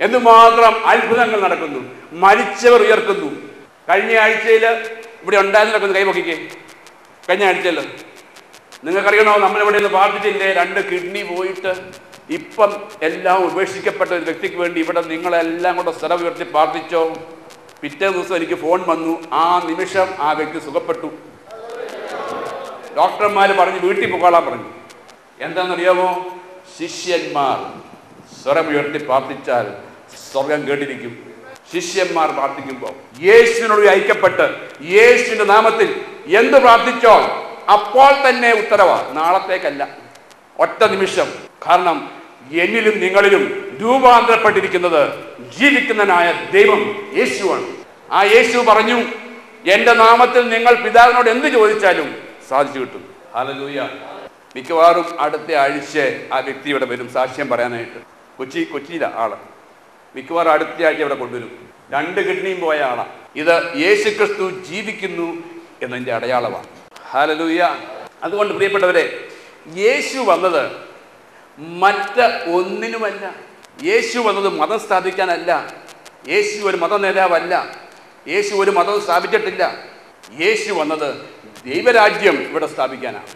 എന്തുമാത്രം അത്ഭുതങ്ങൾ നടക്കുന്നു. മരിച്ചവർ ഉയർക്കുന്നു. കഴിഞ്ഞ ആഴ്ചയിൽ ഇവിടെ ഉണ്ടായിരുന്നു നടക്കുന്നു പൊക്കിക്കേ കഴിഞ്ഞ ആഴ്ചയിൽ. നിങ്ങൾക്കറിയണോ നമ്മളിവിടെ നിന്ന് പ്രാർത്ഥിച്ചില്ലേ രണ്ട് കിഡ്നി പോയിട്ട് ഇപ്പം എല്ലാം ഉപേക്ഷിക്കപ്പെട്ട ഒരു വ്യക്തിക്ക് വേണ്ടി ഇവിടെ നിങ്ങളെല്ലാം കൂടെ സ്ഥലം ഉയർത്തി പ്രാർത്ഥിച്ചോ? പിറ്റേ ദിവസം എനിക്ക് ഫോൺ വന്നു. ആ നിമിഷം ആ വ്യക്തി സുഖപ്പെട്ടു. ഡോക്ടർമാർ പറഞ്ഞു വീട്ടിൽ പോകാളാ പറഞ്ഞു. എന്താണെന്നറിയാമോ? ശിഷ്യന്മാർ സ്വരം ഉയർത്തി പ്രാർത്ഥിച്ചാൽ സ്വർഗം കേട്ടിരിക്കും. ശിഷ്യന്മാർ പ്രാർത്ഥിക്കുമ്പോൾ യേശുവിനോട് ഐക്യപ്പെട്ട് യേശുവിന്റെ നാമത്തിൽ എന്ത് പ്രാർത്ഥിച്ചോ അപ്പോൾ തന്നെ ഉത്തരവാ. നാളത്തേക്കല്ല. ഒറ്റ നിമിഷം. കാരണം എന്നിലും നിങ്ങളിലും രൂപാന്തരപ്പെട്ടിരിക്കുന്നത് ജീവിക്കുന്നതിനായ ദൈവം യേശുവാണ്. ആ യേശു പറഞ്ഞു എന്റെ നാമത്തിൽ നിങ്ങൾ പിതാവിനോട് എന്ത് ചോദിച്ചാലും സാധിച്ചു കിട്ടും. ഹല്ലേലൂയ. മിക്കവാറും അടുത്ത ആഴ്ച ആ വ്യക്തി ഇവിടെ വരും. സാക്ഷ്യം പറയാനായിട്ട്. കൊച്ചി കൊച്ചിയിലെ ആൾ. മിക്കവാറും അടുത്ത ആഴ്ച ഇവിടെ കൊണ്ടുവരും. രണ്ട് കിഡ്നിയും പോയ ആളാണ് ഇത് യേശു ക്രിസ്തു ജീവിക്കുന്നു എന്നതിന്റെ അടയാളമാണ്. ഹാലലൂയ അതുകൊണ്ട് പ്രിയപ്പെട്ടവരെ യേശു വന്നത് മറ്റ് ഒന്നിനുമല്ല. യേശു വന്നത് മതം സ്ഥാപിക്കാനല്ല. യേശു ഒരു മത നേതാവല്ല. യേശു ഒരു മതം സ്ഥാപിച്ചിട്ടില്ല. യേശു വന്നത് ദൈവരാജ്യം ഇവിടെ സ്ഥാപിക്കാനാണ്.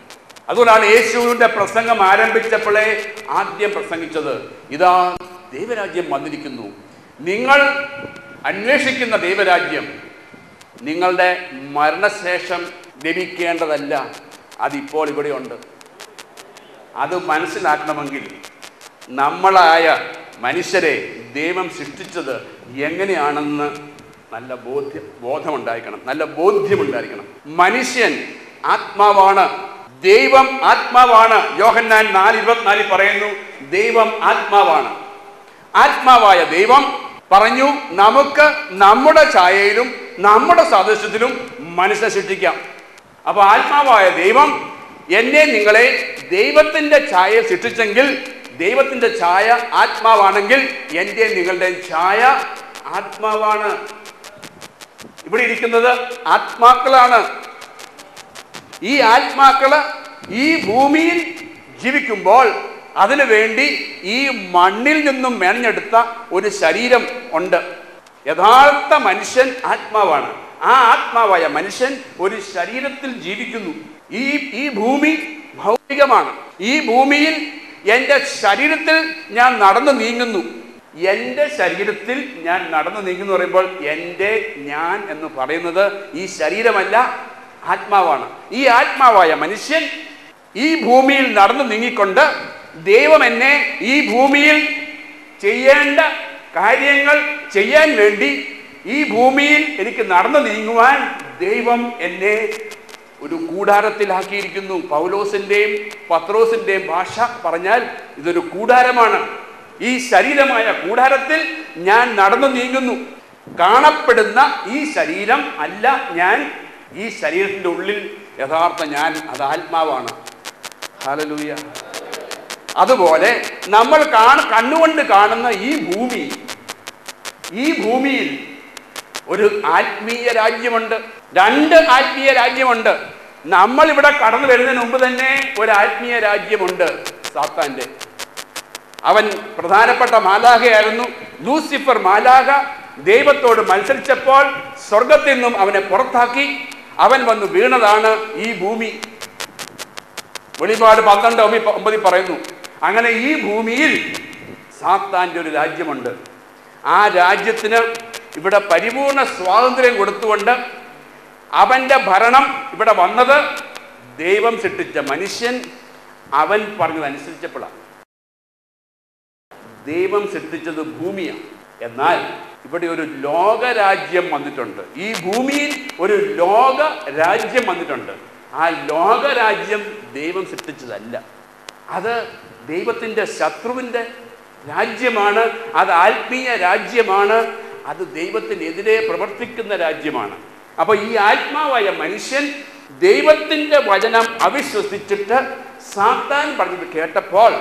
അതുകൊണ്ടാണ് യേശുവിന്റെ പ്രസംഗം ആരംഭിച്ചപ്പോഴേ ആദ്യം പ്രസംഗിച്ചത്. ഇതാ ദൈവരാജ്യം വന്നിരിക്കുന്നു. നിങ്ങൾ അന്വേഷിക്കുന്ന ദൈവരാജ്യം നിങ്ങളുടെ മരണശേഷം ലഭിക്കേണ്ടതല്ല. അതിപ്പോൾ ഇവിടെയുണ്ട്. അത് മനസ്സിലാക്കണമെങ്കിൽ നമ്മളായ മനുഷ്യരെ ദൈവം സൃഷ്ടിച്ചത് എങ്ങനെയാണെന്ന് നല്ല ബോധ്യം ബോധമുണ്ടായിരിക്കണം. നല്ല ബോധ്യമുണ്ടായിരിക്കണം. മനുഷ്യൻ ആത്മാവാണ്. ദൈവം ആത്മാവാണ്. യോഹന്നാൻ നാല് ഇരുപത്തിനാലിൽ പറയുന്നു ദൈവം ആത്മാവാണ്. ആത്മാവായ ദൈവം പറഞ്ഞു നമുക്ക് നമ്മുടെ ഛായയിലും നമ്മുടെ സദൃശ്യത്തിലും മനുഷ്യനെ സൃഷ്ടിക്കാം. അപ്പൊ ആത്മാവായ ദൈവം എന്നെ നിങ്ങളെ ദൈവത്തിന്റെ ഛായ സൃഷ്ടിച്ചെങ്കിൽ ദൈവത്തിന്റെ ഛായ ആത്മാവാണെങ്കിൽ എന്റെ നിങ്ങളുടെ ഛായ ആത്മാവാണ്. ഇവിടെ ഇരിക്കുന്നത് ആത്മാക്കളാണ്. ഈ ആത്മാക്കൾ ഈ ഭൂമിയിൽ ജീവിക്കുമ്പോൾ അതിനു വേണ്ടി ഈ മണ്ണിൽ നിന്നും മെനഞ്ഞെടുത്ത ഒരു ശരീരം ഉണ്ട്. യഥാർത്ഥ മനുഷ്യൻ ആത്മാവാണ്. ആ ആത്മാവായ മനുഷ്യൻ ഒരു ശരീരത്തിൽ ജീവിക്കുന്നു. ഈ ഈ ഭൂമി ഭൗതികമാണ്. ഈ ഭൂമിയിൽ എന്റെ ശരീരത്തിൽ ഞാൻ നടന്നു നീങ്ങുന്നു. എന്റെ ശരീരത്തിൽ ഞാൻ നടന്നു നീങ്ങുന്നു പറയുമ്പോൾ എന്റെ ഞാൻ എന്ന് പറയുന്നത് ഈ ശരീരമല്ല ആത്മാവാണ്. ഈ ആത്മാവായ മനുഷ്യൻ ഈ ഭൂമിയിൽ നടന്നു നീങ്ങിക്കൊണ്ട് ദൈവം എന്നെ ഈ ഭൂമിയിൽ ചെയ്യേണ്ട കാര്യങ്ങൾ ചെയ്യാൻ വേണ്ടി ഈ ഭൂമിയിൽ എനിക്ക് നടന്നു നീങ്ങുവാൻ ദൈവം എന്നെ ഒരു കൂടാരത്തിലാക്കിയിരിക്കുന്നു. പൗലോസിന്റെയും പത്രോസിന്റെയും ഭാഷ പറഞ്ഞാൽ ഇതൊരു കൂടാരമാണ്. ഈ ശരീരമായ കൂടാരത്തിൽ ഞാൻ നടന്നു നീങ്ങുന്നു. കാണപ്പെടുന്ന ഈ ശരീരം അല്ല ഞാൻ. ഈ ശരീരത്തിന്റെ ഉള്ളിൽ യഥാർത്ഥ ഞാൻ അത് ആത്മാവാണ്. ഹാലലൂയ അതുപോലെ നമ്മൾ കാണ കണ്ണുകൊണ്ട് കാണുന്ന ഈ ഭൂമി ഈ ഭൂമിയിൽ ഒരു ആത്മീയ രാജ്യമുണ്ട്. രണ്ട് ആത്മീയ രാജ്യമുണ്ട്. നമ്മൾ ഇവിടെ കടന്നു വരുന്നതിന് മുമ്പ് തന്നെ ഒരു ആത്മീയ രാജ്യമുണ്ട് സാത്താന്റെ അവൻ പ്രധാനപ്പെട്ട മാലാഖയായിരുന്നു. ലൂസിഫർ മാലാഖ ദൈവത്തോട് മത്സരിച്ചപ്പോൾ സ്വർഗത്തിൽ നിന്നും അവനെ പുറത്താക്കി. അവൻ വന്നു വീണതാണ് ഈ ഭൂമി. വെളിപാട് പന്ത്രണ്ട് ഒമ്പി- ഒമ്പതിൽ പറയുന്നു അങ്ങനെ ഈ ഭൂമിയിൽ സാത്താന്റെ ഒരു രാജ്യമുണ്ട്. ആ രാജ്യത്തിന് ഇവിടെ പരിപൂർണ സ്വാതന്ത്ര്യം കൊടുത്തുകൊണ്ട് അവന്റെ ഭരണം ഇവിടെ വന്നത് ദൈവം സൃഷ്ടിച്ച മനുഷ്യൻ അവൻ പറഞ്ഞതനുസരിച്ചപ്പോഴാണ്. ദൈവം സൃഷ്ടിച്ചത് ഭൂമിയാണ്. എന്നാൽ ഇവിടെ ഒരു ലോകരാജ്യം വന്നിട്ടുണ്ട്. ഈ ഭൂമിയിൽ ഒരു ലോക രാജ്യം വന്നിട്ടുണ്ട്. ആ ലോകരാജ്യം ദൈവം സൃഷ്ടിച്ചതല്ല. അത് ദൈവത്തിന്റെ ശത്രുവിന്റെ രാജ്യമാണ് അത് ആത്മീയ രാജ്യമാണ് അത് ദൈവത്തിനെതിരെ പ്രവർത്തിക്കുന്ന രാജ്യമാണ്. അപ്പോൾ ഈ ആത്മാവായ മനുഷ്യൻ ദൈവത്തിന്റെ വചനം അവിശ്വസിച്ചിട്ട് സാത്താൻ പറഞ്ഞത് കേട്ടപ്പോൾ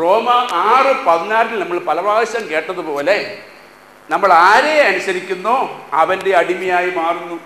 റോമ ആറ് പതിനാറിൽ നമ്മൾ പല പ്രാവശ്യം കേട്ടതുപോലെ നമ്മൾ ആരെ അനുസരിക്കുന്നോ? അവന്റെ അടിമയായി മാറുന്നു.